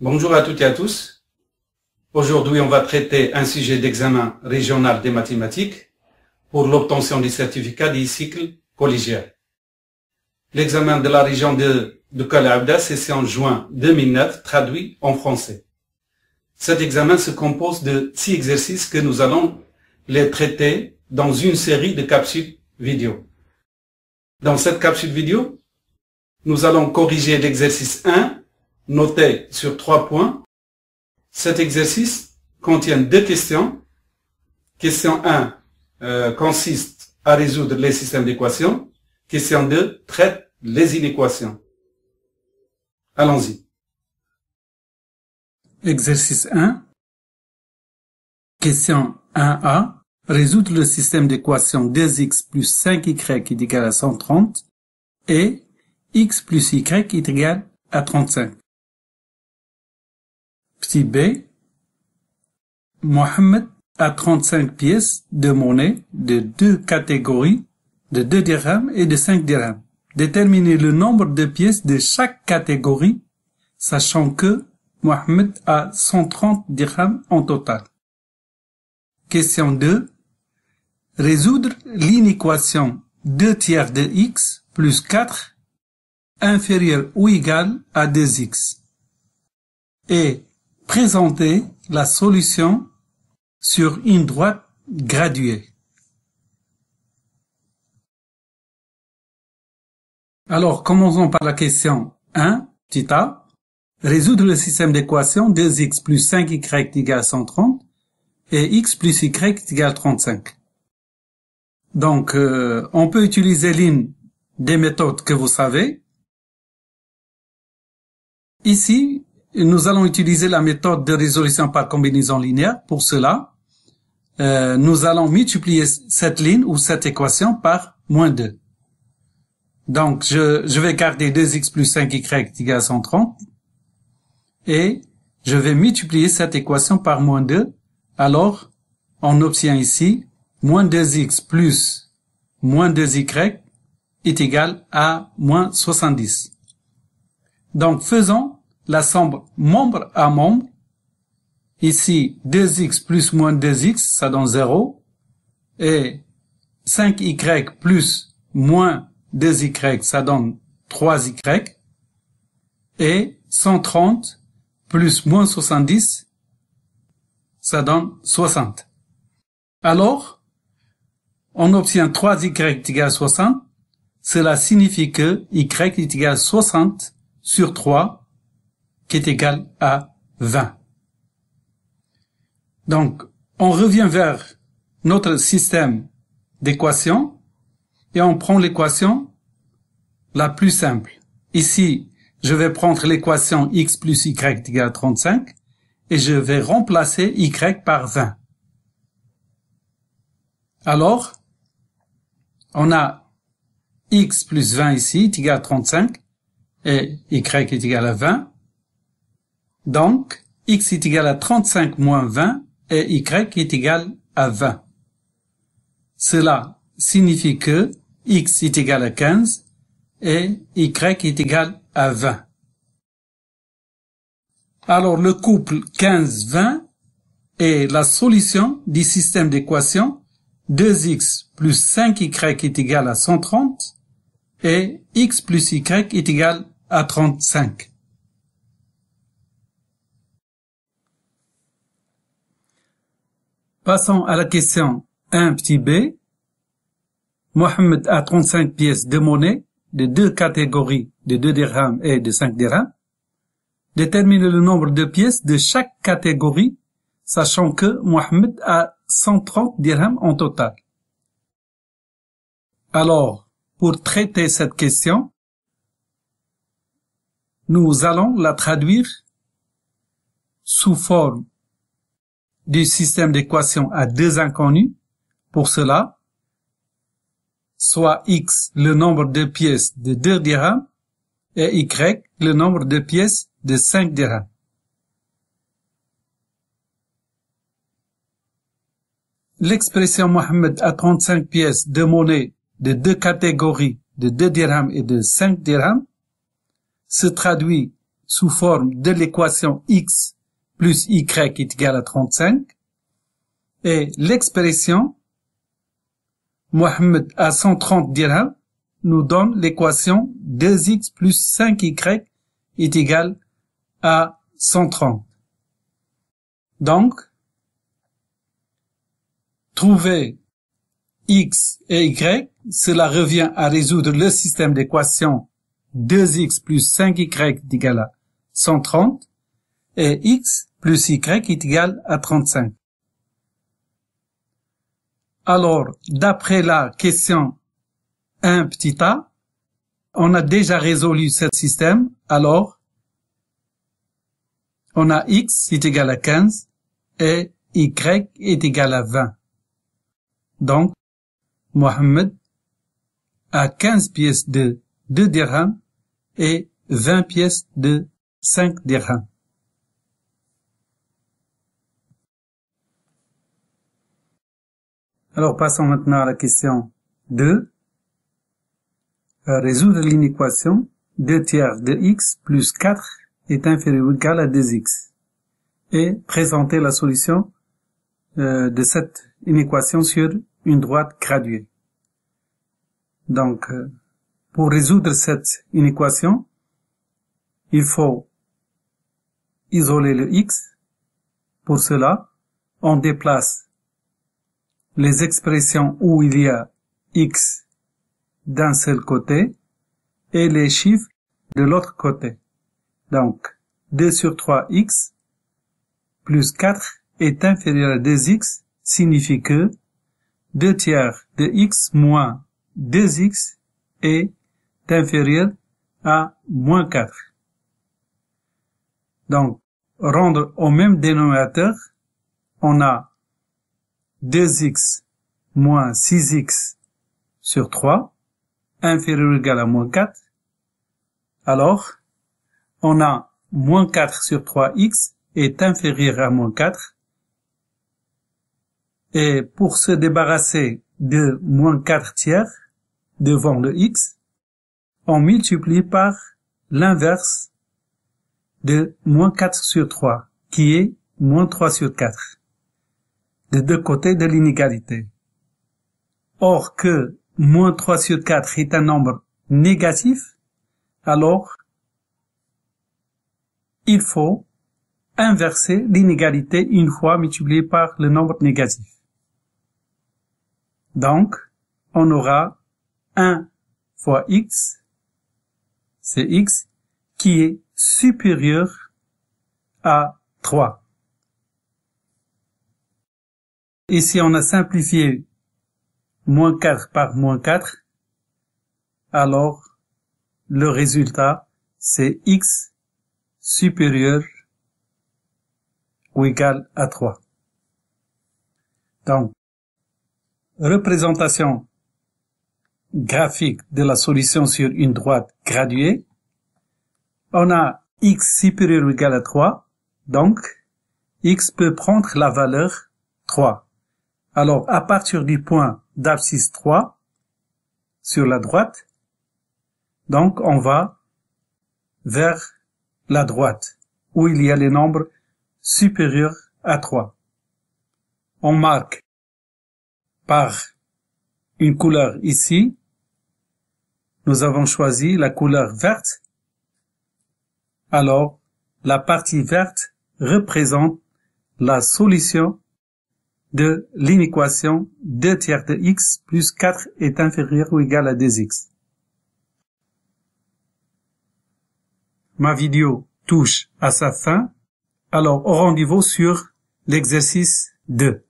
Bonjour à toutes et à tous. Aujourd'hui, on va traiter un sujet d'examen régional des mathématiques pour l'obtention du certificat du cycle collégial. L'examen de la région de, de Calabda c'est en juin 2009, traduit en français. Cet examen se compose de six exercices que nous allons les traiter dans une série de capsules vidéo. Dans cette capsule vidéo, nous allons corriger l'exercice 1, noté sur trois points. Cet exercice contient deux questions. Question 1 euh, consiste à résoudre les systèmes d'équations. Question 2 traite les inéquations. Allons-y. Exercice 1. Question 1a. Résoudre le système d'équations 2x plus 5y est égal à 130 et x plus y est égal à 35. Petit b. Mohamed a 35 pièces de monnaie de deux catégories de 2 dirhams et de 5 dirhams. Déterminez le nombre de pièces de chaque catégorie, sachant que Mohamed a 130 dirhams en total. Question 2. Résoudre l'inéquation 2 tiers de x plus 4 inférieur ou égal à 2x et présenter la solution sur une droite graduée. Alors, commençons par la question 1, petit a. Résoudre le système d'équation 2x plus 5y égale 130 et x plus y égale 35. Donc, euh, on peut utiliser l'une des méthodes que vous savez. Ici, nous allons utiliser la méthode de résolution par combinaison linéaire. Pour cela, euh, nous allons multiplier cette ligne ou cette équation par moins 2. Donc, je, je vais garder 2x plus 5y égale 130 et je vais multiplier cette équation par moins 2. Alors, on obtient ici moins 2x plus moins 2y est égal à moins 70. Donc, faisons la somme membre à membre. Ici, 2x plus moins 2x, ça donne 0. Et 5y plus moins 2y, ça donne 3y. Et 130 plus moins 70, ça donne 60. Alors, on obtient 3y égale 60. Cela signifie que y est égal à 60 sur 3, qui est égal à 20. Donc, on revient vers notre système d'équations et on prend l'équation la plus simple. Ici, je vais prendre l'équation x plus y égale 35 et je vais remplacer y par 20. Alors, on a x plus 20 ici est égal à 35 et y est égal à 20. Donc, x est égal à 35 moins 20 et y est égal à 20. Cela signifie que x est égal à 15 et y est égal à 20. Alors le couple 15-20 est la solution du système d'équation 2x plus 5y est égal à 130 et x plus y est égal à 35. Passons à la question 1 petit b. Mohamed a 35 pièces de monnaie de deux catégories de 2 dirhams et de 5 dirhams. Détermine le nombre de pièces de chaque catégorie, sachant que Mohamed a 130 dirhams en total. Alors, pour traiter cette question, nous allons la traduire sous forme du système d'équation à deux inconnus. Pour cela, soit x le nombre de pièces de 2 dirhams et y le nombre de pièces de 5 dirhams. L'expression Mohamed a 35 pièces de monnaie de deux catégories de 2 dirhams et de 5 dirhams se traduit sous forme de l'équation x plus y est égal à 35 et l'expression Mohamed à 130 dirhams nous donne l'équation 2x plus 5y est égal à 130. Donc, trouver x et y, cela revient à résoudre le système d'équations 2x plus 5y est égal à 130 et x plus y est égal à 35. Alors, d'après la question 1 petit a, on a déjà résolu ce système, alors on a x est égal à 15 et y est égal à 20. Donc, Mohamed a 15 pièces de 2 dirhams et 20 pièces de 5 dirhams. Alors passons maintenant à la question 2. Euh, résoudre l'inéquation 2 tiers de x plus 4 est inférieur ou égal à 2x et présenter la solution euh, de cette inéquation sur une droite graduée. Donc, euh, pour résoudre cette inéquation, il faut isoler le x. Pour cela, on déplace les expressions où il y a x d'un seul côté et les chiffres de l'autre côté. Donc, 2 sur 3x plus 4 est inférieur à 2x signifie que 2 tiers de x moins 2x est inférieur à moins 4. Donc, rendre au même dénominateur, on a 2x moins 6x sur 3 inférieur ou égal à moins 4. Alors, on a moins 4 sur 3x est inférieur à moins 4. Et pour se débarrasser de moins 4 tiers devant le x, on multiplie par l'inverse de moins 4 sur 3, qui est moins 3 sur 4, de deux côtés de l'inégalité. Or que moins 3 sur 4 est un nombre négatif, alors il faut inverser l'inégalité une fois multiplié par le nombre négatif. Donc, on aura 1 fois x, c'est x, qui est supérieur à 3. Ici, on a simplifié moins 4 par moins 4, alors le résultat, c'est x supérieur ou égal à 3. Donc, représentation graphique de la solution sur une droite graduée. On a x supérieur ou égal à 3, donc x peut prendre la valeur 3. Alors, à partir du point d'abscisse 3, sur la droite, donc on va vers la droite, où il y a les nombres supérieurs à 3. On marque par une couleur ici. Nous avons choisi la couleur verte. Alors, la partie verte représente la solution de l'inéquation 2 tiers de x plus 4 est inférieur ou égal à 2x. Ma vidéo touche à sa fin, alors au rendez-vous sur l'exercice 2.